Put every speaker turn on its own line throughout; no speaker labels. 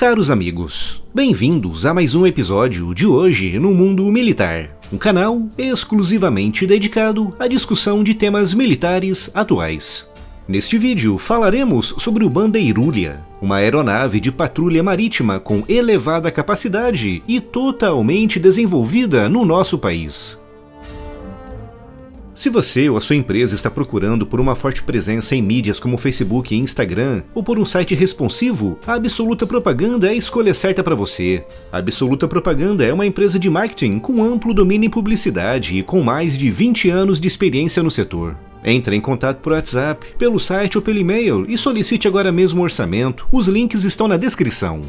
Caros amigos, bem-vindos a mais um episódio de Hoje no Mundo Militar, um canal exclusivamente dedicado à discussão de temas militares atuais. Neste vídeo falaremos sobre o Bandeirulha, uma aeronave de patrulha marítima com elevada capacidade e totalmente desenvolvida no nosso país. Se você ou a sua empresa está procurando por uma forte presença em mídias como Facebook e Instagram, ou por um site responsivo, a Absoluta Propaganda é a escolha certa para você. A Absoluta Propaganda é uma empresa de marketing com amplo domínio em publicidade e com mais de 20 anos de experiência no setor. Entre em contato por WhatsApp, pelo site ou pelo e-mail e solicite agora mesmo o orçamento. Os links estão na descrição.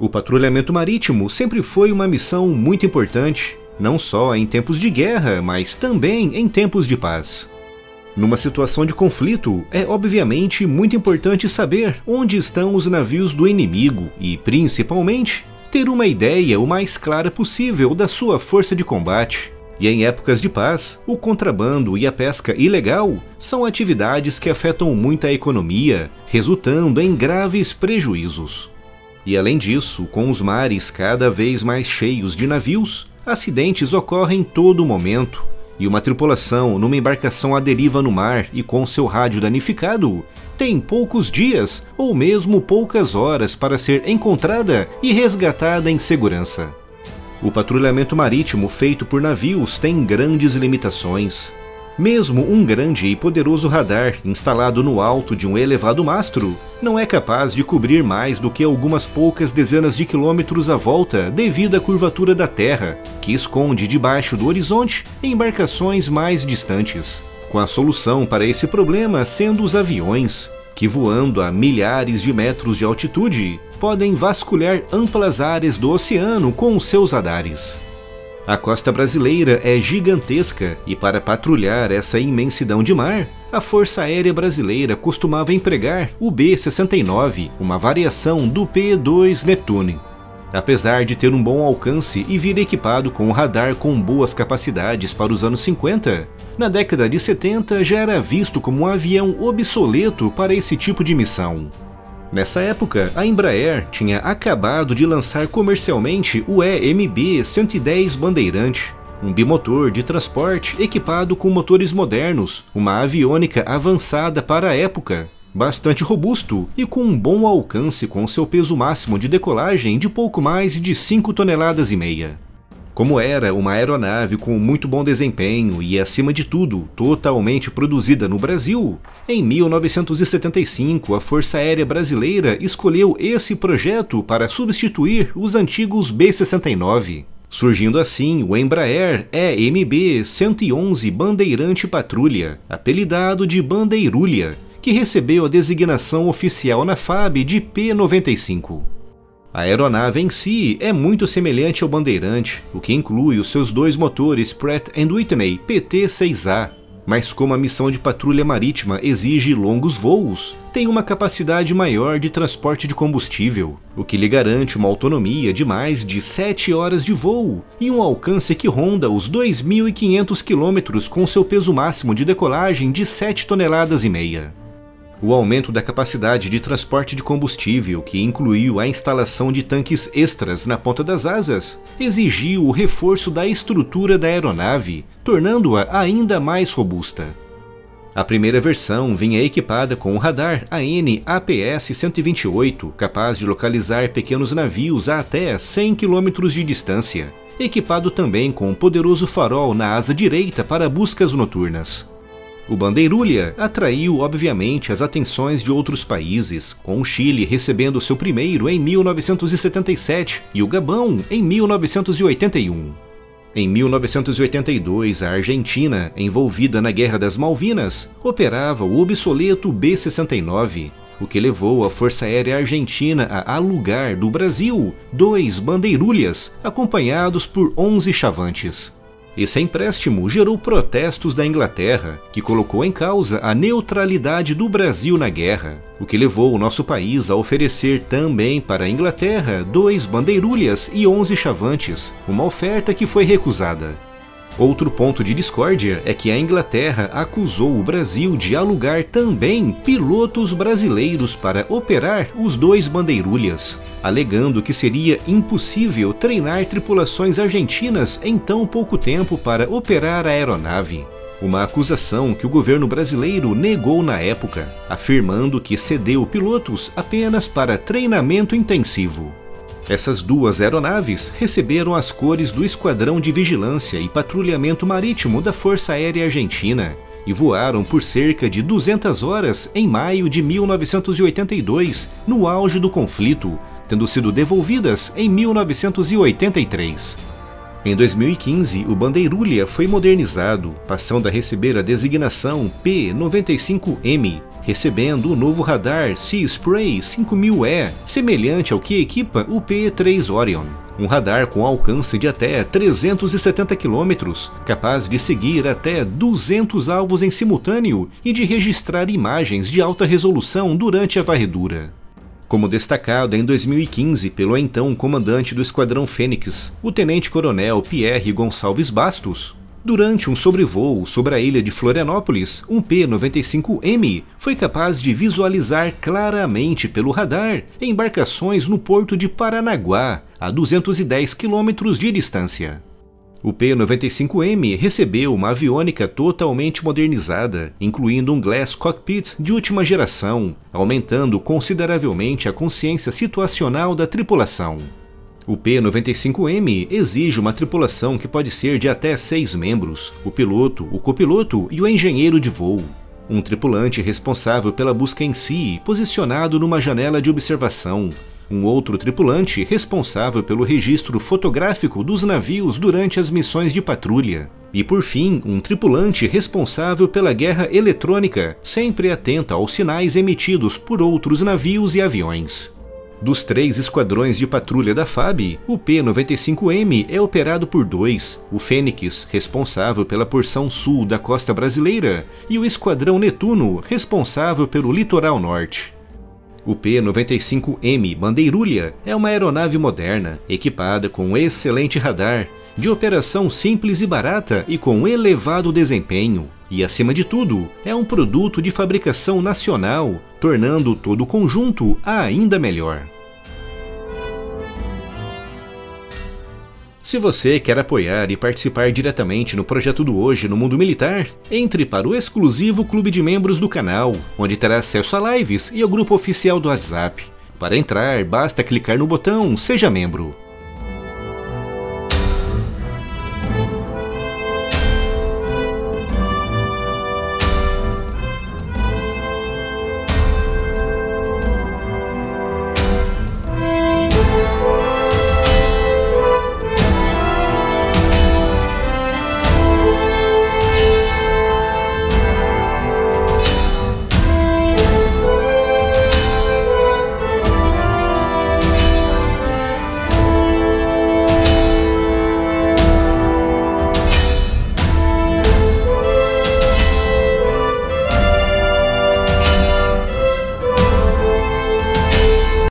O patrulhamento marítimo sempre foi uma missão muito importante não só em tempos de guerra, mas também em tempos de paz. Numa situação de conflito, é obviamente muito importante saber onde estão os navios do inimigo e, principalmente, ter uma ideia o mais clara possível da sua força de combate. E em épocas de paz, o contrabando e a pesca ilegal são atividades que afetam muito a economia, resultando em graves prejuízos. E além disso, com os mares cada vez mais cheios de navios, Acidentes ocorrem todo momento, e uma tripulação numa embarcação à deriva no mar e com seu rádio danificado tem poucos dias ou mesmo poucas horas para ser encontrada e resgatada em segurança. O patrulhamento marítimo feito por navios tem grandes limitações. Mesmo um grande e poderoso radar instalado no alto de um elevado mastro não é capaz de cobrir mais do que algumas poucas dezenas de quilômetros à volta devido à curvatura da Terra, que esconde debaixo do horizonte embarcações mais distantes. Com a solução para esse problema sendo os aviões, que voando a milhares de metros de altitude podem vasculhar amplas áreas do oceano com seus radares. A costa brasileira é gigantesca e para patrulhar essa imensidão de mar, a Força Aérea Brasileira costumava empregar o B-69, uma variação do P-2 Neptune. Apesar de ter um bom alcance e vir equipado com um radar com boas capacidades para os anos 50, na década de 70 já era visto como um avião obsoleto para esse tipo de missão. Nessa época, a Embraer tinha acabado de lançar comercialmente o EMB-110 Bandeirante, um bimotor de transporte equipado com motores modernos, uma aviônica avançada para a época, bastante robusto e com um bom alcance com seu peso máximo de decolagem de pouco mais de 5 toneladas e meia. Como era uma aeronave com muito bom desempenho e, acima de tudo, totalmente produzida no Brasil, em 1975 a Força Aérea Brasileira escolheu esse projeto para substituir os antigos B-69. Surgindo assim o Embraer EMB 111 Bandeirante Patrulha, apelidado de Bandeirulha, que recebeu a designação oficial na FAB de P-95. A aeronave em si é muito semelhante ao Bandeirante, o que inclui os seus dois motores Pratt Whitney PT-6A, mas como a missão de patrulha marítima exige longos voos, tem uma capacidade maior de transporte de combustível, o que lhe garante uma autonomia de mais de 7 horas de voo e um alcance que ronda os 2.500 km com seu peso máximo de decolagem de 7 toneladas e meia. O aumento da capacidade de transporte de combustível, que incluiu a instalação de tanques extras na ponta das asas, exigiu o reforço da estrutura da aeronave, tornando-a ainda mais robusta. A primeira versão vinha equipada com o radar AN-APS-128, capaz de localizar pequenos navios a até 100 km de distância, equipado também com um poderoso farol na asa direita para buscas noturnas. O Bandeirulha atraiu obviamente as atenções de outros países, com o Chile recebendo seu primeiro em 1977 e o Gabão em 1981. Em 1982, a Argentina, envolvida na Guerra das Malvinas, operava o obsoleto B-69, o que levou a Força Aérea Argentina a alugar do Brasil dois bandeirulhas, acompanhados por 11 chavantes. Esse empréstimo gerou protestos da Inglaterra, que colocou em causa a neutralidade do Brasil na guerra, o que levou o nosso país a oferecer também para a Inglaterra dois bandeirulhas e onze chavantes, uma oferta que foi recusada. Outro ponto de discórdia é que a Inglaterra acusou o Brasil de alugar também pilotos brasileiros para operar os dois bandeirulhas, alegando que seria impossível treinar tripulações argentinas em tão pouco tempo para operar a aeronave. Uma acusação que o governo brasileiro negou na época, afirmando que cedeu pilotos apenas para treinamento intensivo. Essas duas aeronaves receberam as cores do Esquadrão de Vigilância e Patrulhamento Marítimo da Força Aérea Argentina e voaram por cerca de 200 horas em maio de 1982, no auge do conflito, tendo sido devolvidas em 1983. Em 2015, o Bandeirulha foi modernizado, passando a receber a designação P95M, recebendo o novo radar Sea Spray 5000E, semelhante ao que equipa o P3 Orion. Um radar com alcance de até 370 km, capaz de seguir até 200 alvos em simultâneo e de registrar imagens de alta resolução durante a varredura como destacado em 2015 pelo então comandante do Esquadrão Fênix, o tenente-coronel Pierre Gonçalves Bastos. Durante um sobrevoo sobre a ilha de Florianópolis, um P-95M foi capaz de visualizar claramente pelo radar embarcações no porto de Paranaguá, a 210 quilômetros de distância. O P-95M recebeu uma aviônica totalmente modernizada, incluindo um Glass Cockpit de última geração, aumentando consideravelmente a consciência situacional da tripulação. O P-95M exige uma tripulação que pode ser de até seis membros, o piloto, o copiloto e o engenheiro de voo. Um tripulante responsável pela busca em si, posicionado numa janela de observação, um outro tripulante responsável pelo registro fotográfico dos navios durante as missões de patrulha. E por fim, um tripulante responsável pela guerra eletrônica, sempre atento aos sinais emitidos por outros navios e aviões. Dos três esquadrões de patrulha da FAB, o P-95M é operado por dois, o Fênix, responsável pela porção sul da costa brasileira, e o Esquadrão Netuno, responsável pelo litoral norte. O P-95M Bandeirulha é uma aeronave moderna, equipada com um excelente radar, de operação simples e barata e com elevado desempenho. E, acima de tudo, é um produto de fabricação nacional, tornando todo o conjunto ainda melhor. Se você quer apoiar e participar diretamente no projeto do Hoje no Mundo Militar, entre para o exclusivo clube de membros do canal, onde terá acesso a lives e ao grupo oficial do WhatsApp. Para entrar, basta clicar no botão Seja Membro.